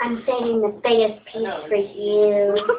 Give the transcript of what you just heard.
I'm saving the biggest piece for you.